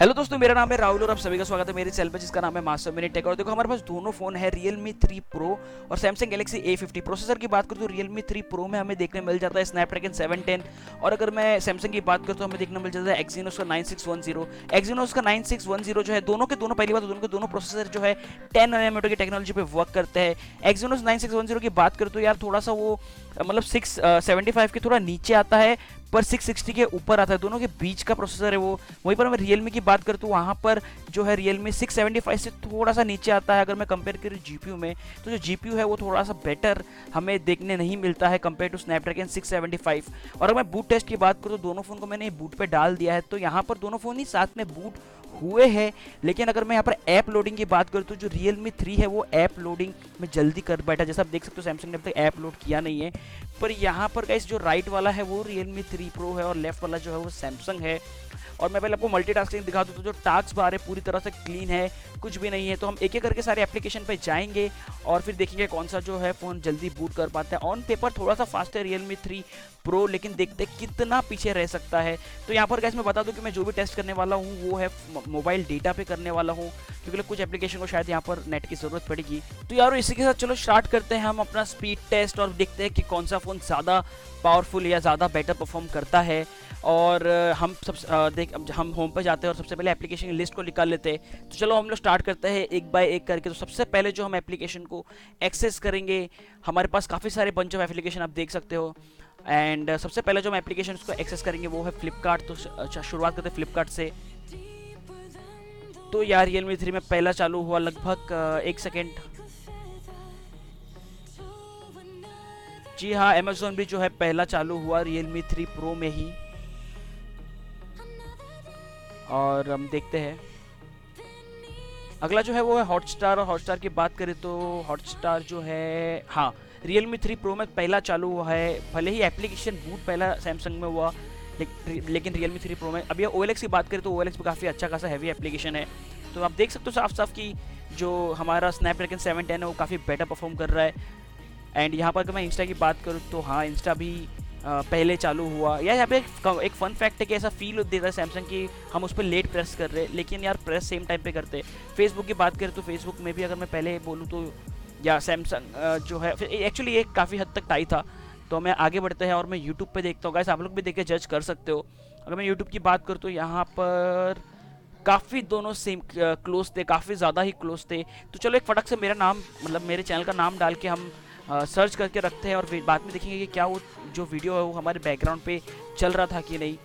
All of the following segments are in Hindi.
हेलो दोस्तों, मेरा नाम है राहुल और आप सभी का स्वागत है मेरे चैनल पर, जिसका नाम है मास्टर मिनी टेक और देखो, हमारे पास दोनों फ़ोन है, Realme 3 Pro और Samsung Galaxy A50 प्रोसेसर की बात करूँ तो Realme 3 Pro में हमें देखने मिल जाता है स्नैपड्रैगन सेवन 710 और अगर मैं सैमसंग की बात करूँ तो हमें देखने मिल जाता है Exynos का 9610 Exynos का 9610 जो है, दोनों के दोनों, पहली बात दोनों के दोनों प्रोसेसर जो है टेन नैनोमीटर की टेक्नोलॉजी पे वर्क करते हैं। Exynos 9610 की बात करूँ तो यार, थोड़ा सा वो मतलब सिक्स सेवेंटी फाइव के थोड़ा नीचे आता है। पर 660 के ऊपर आता है। दोनों के बीच का प्रोसेसर है वो। वहीं पर मैं रियलमी की बात करूँ तो वहाँ पर जो है रियलमी 675 से थोड़ा सा नीचे आता है। अगर मैं कंपेयर करूँ जी में तो जो जी है वो थोड़ा सा बेटर हमें देखने नहीं मिलता है कंपेयर टू स्नैपड्रैगन सिक्स और अगर मैं बूट टेस्ट की बात करूँ तो दोनों फ़ोन को मैंने बूट पर डाल दिया है। तो यहाँ पर दोनों फ़ोन ही साथ में बूट हुए हैं, लेकिन अगर मैं यहाँ पर ऐप लोडिंग की बात करूँ तो जो रियल मी थ्री है वो ऐप लोडिंग में जल्दी कर बैठा जैसा आप देख सकते हो सैमसंग ने अब तक ऐप लोड किया नहीं है। पर यहाँ पर गाइस जो राइट वाला है वो रियल मी थ्री प्रो है और लेफ़्ट वाला जो है वो सैमसंग है। और मैं पहले आपको मल्टीटास्किंग दिखा दूँ तो जो टास्क बार है पूरी तरह से क्लीन है, कुछ भी नहीं है। तो हम एक एक करके सारे एप्लीकेशन पे जाएँगे और फिर देखेंगे कौन सा जो है फ़ोन जल्दी बूट कर पाता है। ऑन पेपर थोड़ा सा फास्ट है रियल मी थ्री प्रो लेकिन देखते कितना पीछे रह सकता है। तो यहाँ पर कैसे मैं बता दूँ कि मैं जो भी टेस्ट करने वाला हूँ, वो है मोबाइल डेटा पे करने वाला हूँ, क्योंकि कुछ एप्लीकेशन को शायद यहाँ पर नेट की ज़रूरत पड़ेगी। तो यार, इसी के साथ चलो स्टार्ट करते हैं हम अपना स्पीड टेस्ट और देखते हैं कि कौन सा फ़ोन ज़्यादा पावरफुल या ज़्यादा बेटर परफॉर्म करता है। और हम सब देख हम होम पर जाते हैं और सबसे पहले एप्लीकेशन की लिस्ट को निकाल लेते हैं। तो चलो हम लोग स्टार्ट करते हैं एक बाय एक करके। तो सबसे पहले जो हम एप्लीकेशन को एक्सेस करेंगे, हमारे पास काफ़ी सारे बंच ऑफ़ एप्लीकेशन आप देख सकते हो। एंड सबसे पहले जो हम एप्लीकेशन को एक्सेस करेंगे वो है फ्लिपकार्ट तो अच्छा शुरुआत करते हैं फ्लिपकार्ट से। तो यार रियल मी थ्री में पहला चालू हुआ लगभग एक सेकेंड जी हाँ अमेजोन भी जो है पहला चालू हुआ रियल मी थ्री प्रो में ही। और हम देखते हैं। अगला जो है वो है हॉटस्टार और हॉटस्टार की बात करें तो हॉटस्टार जो है हाँ रियल थ्री प्रो में पहला चालू हुआ है। भले ही एप्लीकेशन बूट पहला सैमसंग में हुआ लेकिन रियल मी। थ्री प्रो में अभी ओ की बात करें तो ओ एल भी काफ़ी अच्छा खासा हैवी एप्लीकेशन है। तो आप देख सकते हो साफ़ साफ़ कि जो हमारा स्नैपड्रैगन सेवन टेन है, वो काफ़ी बेटर परफॉर्म कर रहा है। एंड यहाँ पर अगर मैं इंस्टा की बात करूँ तो हाँ इंस्टा भी पहले चालू हुआ। या यहाँ पे एक फन फैक्ट है कि ऐसा फील देता है सैमसंग की हम उस पर लेट प्रेस कर रहे हैं। लेकिन यार प्रेस सेम टाइम पे करते हैं। फेसबुक की बात करें तो फेसबुक में भी अगर मैं पहले बोलूँ तो या सैमसंग जो है, फिर एक्चुअली एक काफ़ी हद तक टाई था। तो मैं आगे बढ़ते हैं और मैं यूट्यूब पे देखता हूँ। गाइस आप लोग भी देख के जज कर सकते हो। अगर मैं यूट्यूब की बात करूँ तो यहाँ पर काफ़ी दोनों सेम क्लोज थे, काफ़ी ज़्यादा ही क्लोज थे। तो चलो एक फटक से मेरा नाम मतलब मेरे चैनल का नाम डाल के हम सर्च करके रखते हैं और बाद में देखेंगे कि क्या वो, जो वीडियो है वो हमारे बैकग्राउंड पे चल रहा था कि नहीं।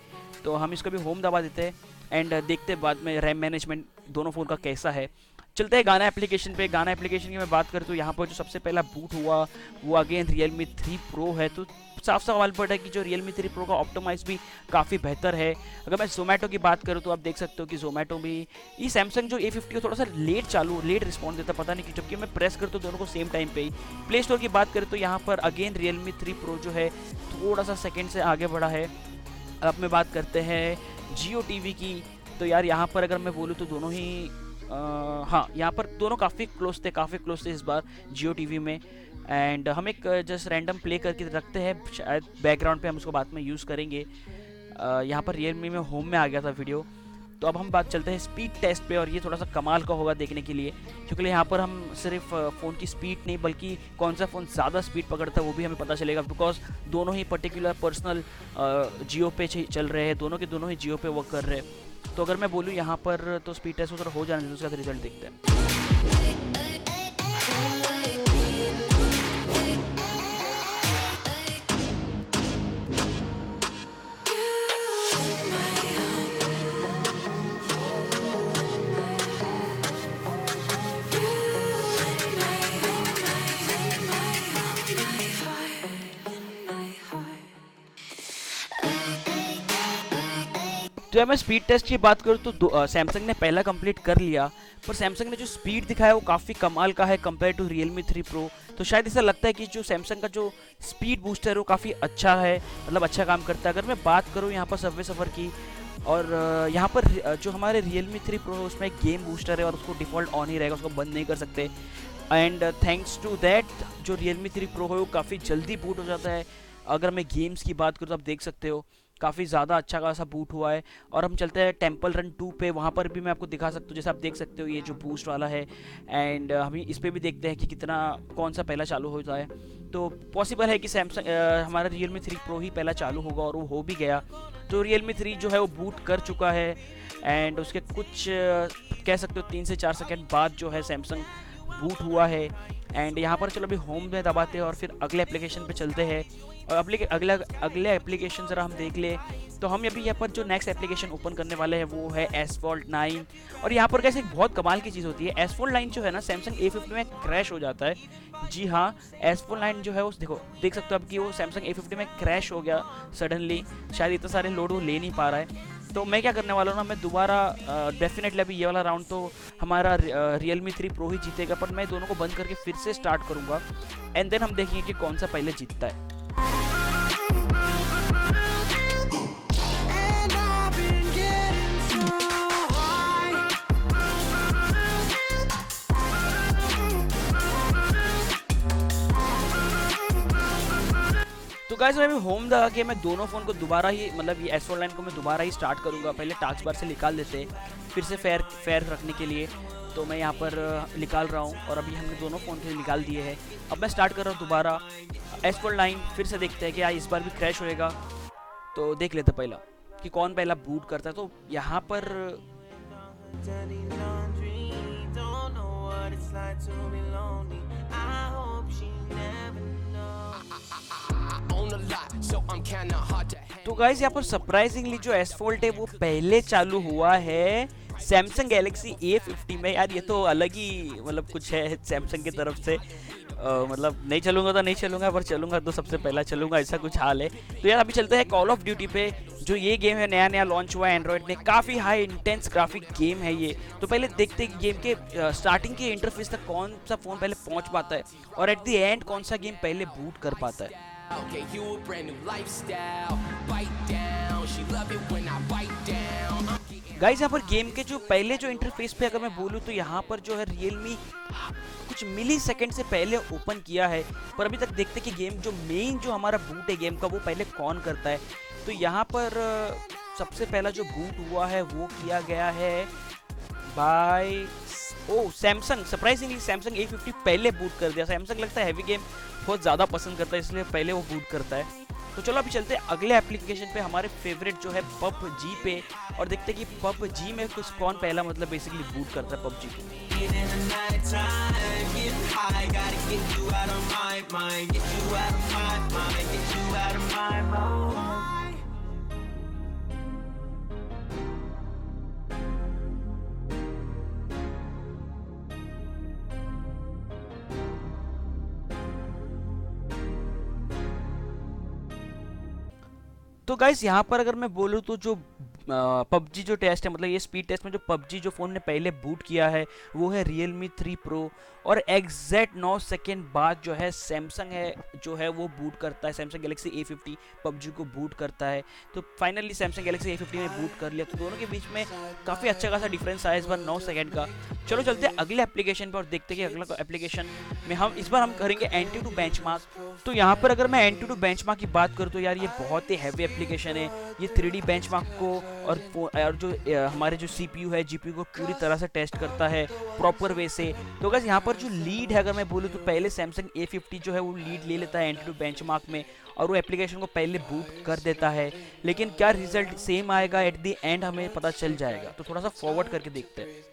तो हम इसको भी होम दबा देते हैं। एंड देखते बाद में रैम मैनेजमेंट दोनों फ़ोन का कैसा है। चलते हैं गाना एप्लीकेशन पे। गाना एप्लीकेशन की मैं बात करूँ तो यहाँ पर जो सबसे पहला बूट हुआ, वो again Realme three pro है। तो साफ़ साफ़ सवाल पड़ा है कि जो रियल मी थ्री प्रो का ऑप्टोमाइज भी काफ़ी बेहतर है। अगर मैं जोमेटो की बात करूँ तो आप देख सकते हो कि जोमेटो भी ये सैमसंग जो ए फिफ्टी थोड़ा सा लेट चालू लेट रिस्पॉन्स देता पता नहीं कि जबकि मैं प्रेस करता हूँ, दोनों को सेम टाइम पे ही। प्ले स्टोर की बात करें तो यहाँ पर again Realme three pro जो है, थोड़ा सा सेकेंड से आगे बढ़ा है। अब मैं बात करते हैं जियो टी की। तो यार, यहाँ पर अगर मैं बोलूँ तो दोनों ही हाँ यहाँ पर दोनों काफ़ी क्लोज थे, काफ़ी क्लोज थे इस बार जियो टीवी में। एंड हम एक जस्ट रैंडम प्ले करके रखते हैं, शायद बैकग्राउंड पे हम उसको बाद में यूज़ करेंगे। यहाँ पर रियलमी में होम में आ गया था वीडियो तो अब हम बात चलते हैं स्पीड टेस्ट पे और ये थोड़ा सा कमाल का होगा देखने के लिए, क्योंकि यहाँ पर हम सिर्फ़ फ़ोन की स्पीड नहीं, बल्कि कौन सा फ़ोन ज़्यादा स्पीड पकड़ता है वो भी हमें पता चलेगा बिकॉज़ दोनों ही पर्टिकुलर पर्सनल जियो पे चल रहे हैं, दोनों के दोनों ही जियो पे वर्क कर रहे हैं। तो अगर मैं बोलूँ यहाँ पर तो स्पीड टेस्ट उधर हो जाना चाहिए, उसका रिज़ल्ट देखते हैं। तो मैं स्पीड टेस्ट की बात करूँ तो सैमसंग ने पहला कंप्लीट कर लिया, पर सैमसंग ने जो स्पीड दिखाया वो काफ़ी कमाल का है compare to Realme three pro तो शायद ऐसा लगता है कि जो सैमसंग का जो स्पीड बूस्टर है वो काफ़ी अच्छा है मतलब अच्छा काम करता है। अगर मैं बात करूँ यहाँ पर सबवे सफ़र की, और यहाँ पर जो हमारे रियल मी थ्री प्रो है उसमें एक गेम बूस्टर है और उसको डिफ़ॉल्ट ऑन ही रहेगा, उसको बंद नहीं कर सकते। एंड थैंक्स टू दैट जो रियल मी थ्री प्रो है वो काफ़ी जल्दी बूट हो जाता है। अगर मैं गेम्स की बात करूँ तो आप देख सकते हो। काफ़ी ज़्यादा अच्छा खासा बूट हुआ है। और हम चलते हैं टेंपल रन टू पे। वहाँ पर भी मैं आपको दिखा सकता हूँ, जैसे आप देख सकते हो, ये जो बूस्ट वाला है। एंड हम इस पर भी देखते हैं कि कितना, कौन सा पहला चालू होता है। तो पॉसिबल है कि सैमसंग हमारा रियल मी थ्री प्रो ही पहला चालू होगा और वो हो भी गया। तो रियल मी थ्री जो है वो बूट कर चुका है। एंड उसके कुछ कह सकते हो, तीन से चार सेकेंड बाद जो है सैमसंग बूट हुआ है। एंड यहाँ पर चलो अभी होम में दबाते हैं और फिर अगले एप्लीकेशन पे चलते हैं। और अगले अगला, अगले एप्लीकेशन ज़रा हम देख ले। तो हम अभी यहाँ पर जो नेक्स्ट एप्लीकेशन ओपन करने वाले हैं, वो है एसफॉल्ट नाइन और यहाँ पर कैसे एक बहुत कमाल की चीज़ होती है। एसफोल्ट नाइन जो है ना सैमसंग ए फिफ्टी में क्रैश हो जाता है। जी हाँ एसफोल्ट नाइन जो है, उस, देखो, देख सकते हो अब कि वो सैमसंग ए फिफ्टी में क्रैश हो गया सडनली शायद इतने सारे लोड वो ले नहीं पा रहा है। तो मैं क्या करने वाला हूँ ना, मैं दोबारा डेफिनेटली अभी ये वाला राउंड तो हमारा रियल मी थ्री प्रो ही जीतेगा, पर मैं दोनों को बंद करके फिर से स्टार्ट करूँगा। एंड देन हम देखेंगे कि कौन सा पहले जीतता है। तो गाइस मैं होम दबा के मैं दोनों फ़ोन को दोबारा ही मतलब ये एस लाइन को मैं दोबारा ही स्टार्ट करूँगा। पहले टास्क बार से निकाल देते, फिर से फेयर फेयर रखने के लिए। तो मैं यहाँ पर निकाल रहा हूँ और अभी हमने दोनों फ़ोन के निकाल दिए हैं। अब मैं स्टार्ट कर रहा हूँ दोबारा। एस फोर लाइन फिर से देखते हैं कि इस बार भी क्रैश होएगा। तो देख लेते पहला कि कौन पहला बूट करता है। तो यहाँ पर तो गाइज़ यहाँ पर सरप्राइजिंगली जो एस फोल्ट है, वो पहले चालू हुआ है। सैमसंग गैलेक्सी ए फिफ्टी में यार ये तो अलग ही मतलब कुछ है सैमसंग की तरफ़ से। मतलब नहीं चलूँगा तो नहीं चलूँगा, पर चलूँगा तो सबसे पहला चलूँगा, ऐसा कुछ हाल है। तो यार अभी चलते हैं कॉल ऑफ़ ड्यूटी पे, जो ये गेम है नया नया लॉन्च हुआ है एंड्रॉइड में। काफ़ी हाई इंटेंस ग्राफिक गेम है ये। तो पहले देखते हैं गेम के स्टार्टिंग के इंटरफेस तक कौन सा फ़ोन पहले पहुँच पाता है, और एट द एंड कौन सा गेम पहले बूट कर पाता है। गाइज़ यहाँ पर गेम के जो पहले जो इंटरफेस पे अगर मैं बोलूँ तो यहाँ पर जो है रियलमी कुछ मिली सेकेंड से पहले ओपन किया है। पर अभी तक देखते कि गेम जो मेन जो हमारा बूट है गेम का, वो पहले कौन करता है। तो यहाँ पर सबसे पहला जो बूट हुआ है, वो किया गया है by oh Samsung surprisingly Samsung A fifty पहले बूट कर दिया। सैमसंग लगता है हैवी गेम बहुत ज़्यादा पसंद करता है, इसलिए पहले वो बूट करता है। तो चलो अभी चलते हैं अगले एप्लीकेशन पे हमारे फेवरेट जो है पब जी पे और देखते हैं कि पब जी में कुछ कौन पहला मतलब बेसिकली बूट करता है पब जी गाइस यहाँ पर अगर मैं बोलूँ तो जो पबजी जो टेस्ट है मतलब ये स्पीड टेस्ट में जो पबजी जो फ़ोन ने पहले बूट किया है, वो है रियल मी थ्री प्रो और एग्जैक्ट नौ सेकेंड बाद जो है सैमसंग है, जो है वो बूट करता है। Samsung Galaxy A fifty PUBG को बूट करता है। तो finally Samsung Galaxy A fifty ने बूट कर लिया। तो दोनों के बीच में काफ़ी अच्छा खासा डिफरेंस आया इस बार नौ सेकेंड का। चलो चलते हैं अगले एप्लीकेशन पर और देखते हैं कि अगला एप्लीकेशन में हम इस बार हम करेंगे एंटी टू बेंच तो यहाँ पर अगर मैं एंटी टू बेंच की बात करूँ तो यार ये बहुत ही हैवी एप्लीकेशन है। ये थ्री डी बेंच को और और जो हमारे जो सी पी यू है जी को पूरी तरह से टेस्ट करता है प्रॉपर वे से। तो अगर यहाँ पर जो लीड है, अगर मैं बोलूँ तो पहले सैमसंग ए फिफ्टी जो है, वो लीड ले लेता है एंटी टू बेंच में और वो एप्लीकेशन को पहले बूट कर देता है। लेकिन क्या रिज़ल्ट सेम आएगा? एट दी एंड हमें पता चल जाएगा। तो थोड़ा सा फॉरवर्ड करके देखते हैं।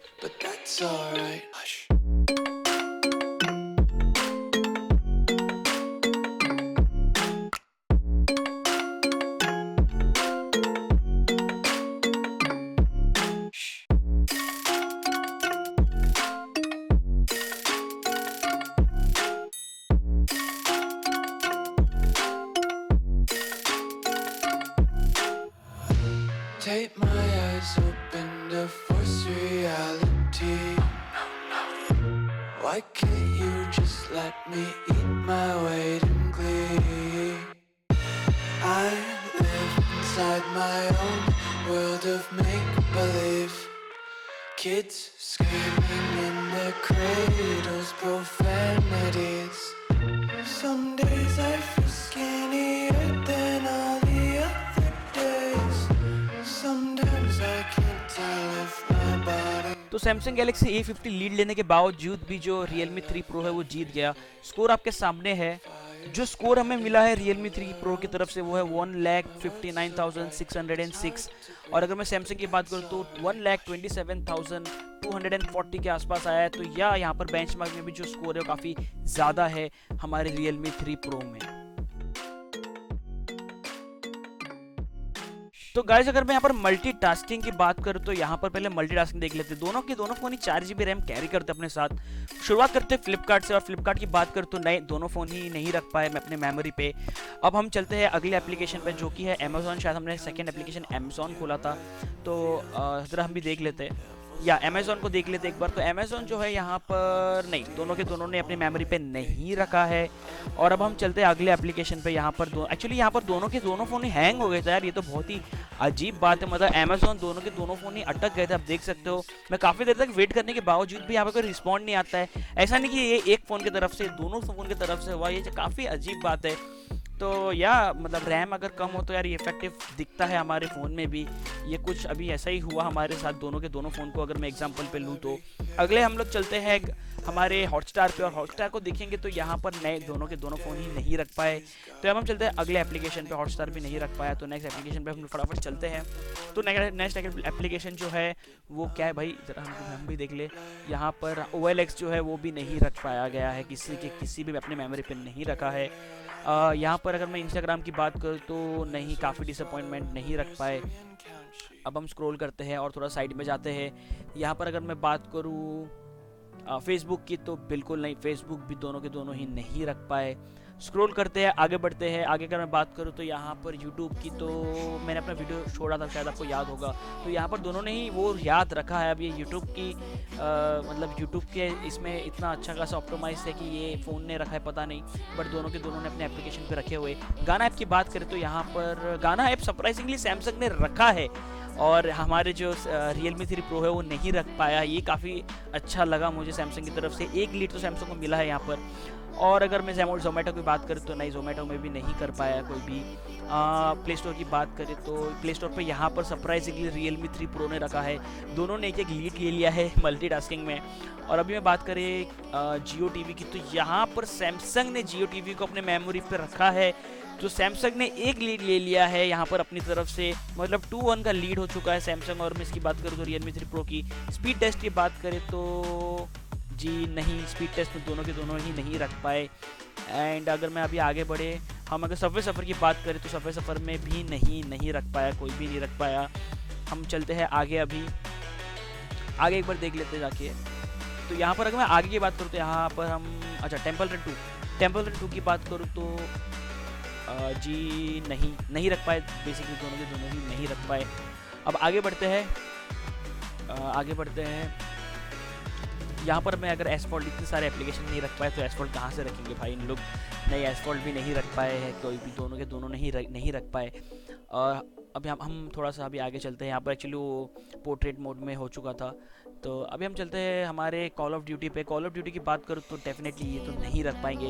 world of make-believe Kids screaming in the cradles, profanities Some days I feel skinnier than all the other days Sometimes I can't tell if my body तो सैमसंग गैलेक्सी A50 लीड लेने के बावजूद भी जो Realme 3 Pro है वो जीत गया स्कोर आपके सामने है जो स्कोर हमें मिला है रियलमी थ्री प्रो की तरफ़ से, वो है one lakh fifty nine thousand six hundred and six और अगर मैं सैमसंग की बात करूँ तो one lakh twenty seven thousand two hundred and forty के आसपास आया है। तो या यहाँ पर बेंचमार्क में भी जो स्कोर है वो काफ़ी ज़्यादा है हमारे रियलमी थ्री प्रो में। तो गाइज़ अगर मैं यहाँ पर मल्टीटास्किंग की बात करूँ तो यहाँ पर पहले मल्टीटास्किंग देख लेते हैं। दोनों की, दोनों फ़ोन ही चार जी रैम कैरी करते अपने साथ। शुरुआत करते हैं फ्लिपकार्ट से, और फ्लिपकार्ट की बात करूँ तो नए, दोनों फ़ोन ही नहीं रख पाए मैं अपने मेमोरी पे। अब हम चलते हैं अगले एप्लीकेशन पर जो कि है अमेजोन शायद हमने सेकेंड एप्लीकेशन अमेजोन खोला था। तो ज़रा हम भी देख लेते हैं। या अमेजोन को देख लेते एक बार। तो अमेजोन जो है यहाँ पर नहीं, दोनों के दोनों ने अपनी मेमोरी पे नहीं रखा है। और अब हम चलते हैं अगले एप्लीकेशन पे यहाँ पर। दो एक्चुअली यहाँ पर दोनों के दोनों फ़ोन हैंग हो गए थे यार, ये तो बहुत ही अजीब बात है। मतलब अमेजोन दोनों के दोनों फ़ोन ही अटक गए थे, आप देख सकते हो। मैं काफ़ी देर तक वेट करने के बावजूद भी यहाँ पर कोई रिस्पॉन्ड नहीं आता है। ऐसा नहीं कि ये एक फ़ोन की तरफ़ से, दोनों फ़ोन की तरफ़ से हुआ, ये काफ़ी अजीब बात है। तो या मतलब रैम अगर कम हो तो यार ये इफ़ेक्टिव दिखता है हमारे फ़ोन में भी। ये कुछ अभी ऐसा ही हुआ हमारे साथ, दोनों के दोनों फ़ोन को अगर मैं एग्जांपल पे लूँ तो। अगले हम लोग चलते हैं हमारे हॉटस्टार पे और हॉटस्टार को देखेंगे तो यहाँ पर नए दोनों के दोनों फ़ोन ही नहीं रख पाए। तो अब हम चलते हैं अगले एप्लीकेशन पे हॉटस्टार भी नहीं रख पाया तो नेक्स्ट एप्लीकेशन पे हम फटाफट चलते हैं। तो नेक्स्ट एप्लीकेशन जो है, वो क्या है भाई? ज़रा हम हम भी देख ले। यहाँ पर ओएलएक्स जो है, वो भी नहीं रख पाया गया है। किसी के, किसी भी अपने मेमोरी पर नहीं रखा है। यहाँ पर अगर मैं इंस्टाग्राम की बात करूँ तो नहीं, काफ़ी डिसअपॉइंटमेंट नहीं रख पाए। अब हम स्क्रॉल करते हैं और थोड़ा साइड में जाते हैं। यहाँ पर अगर मैं बात करूँ फेसबुक की तो बिल्कुल नहीं फेसबुक भी दोनों के दोनों ही नहीं रख पाए। स्क्रॉल करते हैं आगे बढ़ते हैं। आगे अगर मैं बात करूँ तो यहाँ पर यूट्यूब की तो मैंने अपना वीडियो छोड़ा था शायद आपको याद होगा। तो यहाँ पर दोनों ने ही वो याद रखा है। अब ये यूट्यूब की आ, मतलब यूट्यूब के इसमें इतना अच्छा खासा ऑप्टोमाइज है कि ये फ़ोन ने रखा है पता नहीं। बट दोनों के दोनों ने अपने एप्लीकेशन पर रखे हुए। गाना ऐप की बात करें तो यहाँ पर गाना ऐप सरप्राइजिंगली सैमसंग ने रखा है। और हमारे जो रियल मी थ्री प्रो है वो नहीं रख पाया। ये काफ़ी अच्छा लगा मुझे सैमसंग की तरफ़ से। एक लीड तो सैमसंग को मिला है यहाँ पर। और अगर मैं जैमो जोमेटो की बात करूँ तो नहीं जोमेटो में भी नहीं कर पाया कोई भी। प्ले स्टोर की बात करें तो प्ले स्टोर पर यहाँ पर surprisingly Realme three pro ने रखा है। दोनों ने एक एक लीड ले लिया है मल्टीटास्किंग में। और अभी मैं बात करें जियो टीवी की तो यहाँ पर सैमसंग ने जियो टीवी को अपने मेमोरी पर रखा है। तो सैमसंग ने एक लीड ले लिया है यहाँ पर अपनी तरफ़ से मतलब टू वन का लीड हो चुका है सैमसंग और मैं इसकी बात करूँ तो रियलमी थ्री प्रो की। स्पीड टेस्ट की बात करें तो जी नहीं स्पीड टेस्ट में दोनों के दोनों ही नहीं रख पाए। एंड अगर मैं अभी आगे बढ़े, हम अगर सफ़े सफ़र की बात करें तो सफ़े सफ़र में भी नहीं नहीं रख पाया, कोई भी नहीं रख पाया। हम चलते हैं आगे अभी। आगे एक बार देख लेते जाके। तो यहाँ पर अगर मैं आगे की बात करूँ तो यहाँ पर हम अच्छा Temple Run two Temple Run two की बात करूँ तो जी नहीं नहीं रख पाए बेसिकली दोनों के दोनों ही नहीं रख पाए। अब आगे बढ़ते हैं। आगे बढ़ते हैं। यहाँ पर मैं अगर एसफॉल्ट इतने सारे एप्लीकेशन नहीं रख पाए तो एसफॉल्ट कहाँ से रखेंगे भाई? इन लोग नहीं एसफॉल्ट भी नहीं रख पाए हैं, कोई भी दोनों के दोनों नहीं रख नहीं रख पाए। और अभी हम हम थोड़ा सा अभी आगे चलते हैं। यहाँ पर एक्चुअली वो पोर्ट्रेट मोड में हो चुका था। तो अभी हम चलते हैं हमारे कॉल ऑफ़ ड्यूटी पे। कॉल ऑफ़ ड्यूटी की बात करूँ तो डेफिनेटली ये तो नहीं रख पाएँगे।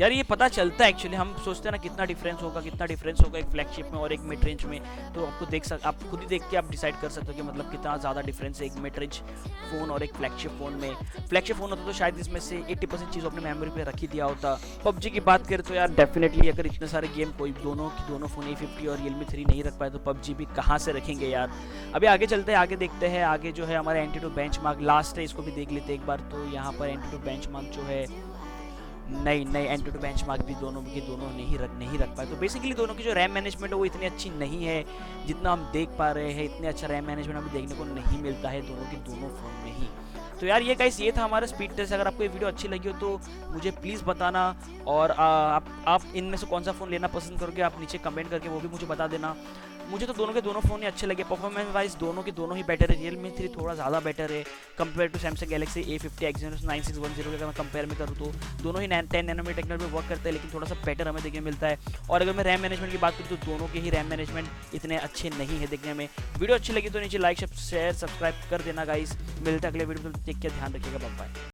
यार, ये पता चलता है एक्चुअली हम सोचते हैं ना कितना डिफरेंस होगा, कितना डिफरेंस होगा एक फ्लैगशिप में और एक मिड रेंज में। तो आपको देख सक, आप खुद ही देख के आप डिसाइड कर सकते हो कि मतलब कितना ज़्यादा डिफरेंस है एक मिड रेंज फ़ोन और एक फ्लैगशिप फ़ोन में। फ्लैगशिप फ़ोन होता तो शायद इसमें से एट्टी परसेंट चीज़ अपने मेमोरी पर रखी दिया होता। पबजी की बात करें तो यार डेफिनेटली अगर इतने सारे गेम कोई दोनों की दोनों फ़ोन ए फिफ्टी और रियलमी थ्री नहीं रख पाए तो पबजी भी कहाँ से रखेंगे यार? अभी आगे चलते हैं, आगे देखते हैं, आगे जो है हमारे एंटी टू बेंच लास्ट है इसको भी देख लेते एक बार तो यहाँ पर एंटी टू बेंच जो है नहीं नहीं एंटी टू बेंच भी दोनों के दोनों नहीं रख नहीं रख पाए। तो बेसिकली दोनों की जो रैम मैनेजमेंट है वो इतनी अच्छी नहीं है जितना हम देख पा रहे हैं इतने अच्छा रैम मैनेजमेंट हमें देखने को नहीं मिलता है दोनों के दोनों फ़ोन में ही। तो यार ये गाइस ये था हमारा स्पीड टेस्ट अगर आपको ये वीडियो अच्छी लगी हो तो मुझे प्लीज़ बताना और आ, आप आप इनमें से कौन सा फ़ोन लेना पसंद करोगे आप नीचे कमेंट करके वो भी मुझे बता देना। मुझे तो दोनों के दोनों फ़ोन ही अच्छे लगे। परफॉर्मेंस वाइज दोनों के दोनों ही बेटर है। रियल मी थ्री थोड़ा ज़्यादा बेटर है। Compare to Samsung Galaxy A fifty X nine six one zero अगर मैं कंपेयर में करूँ तो दोनों ही nine ten nanometer technology work करते हैं, लेकिन थोड़ा सा बेटर हमें देखने मिलता है। और अगर मैं रैम मैनेजमेंट की बात करूँ तो दोनों के ही रैम मैनेजमेंट इतने अच्छे नहीं है देखने में। वीडियो अच्छी लगी तो नीचे लाइक शेयर सब्सक्राइब कर देना गाइस मिलता है अगले वीडियो में देख के ध्यान रखिएगा। बाय